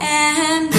and